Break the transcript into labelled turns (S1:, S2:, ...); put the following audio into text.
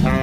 S1: Bye.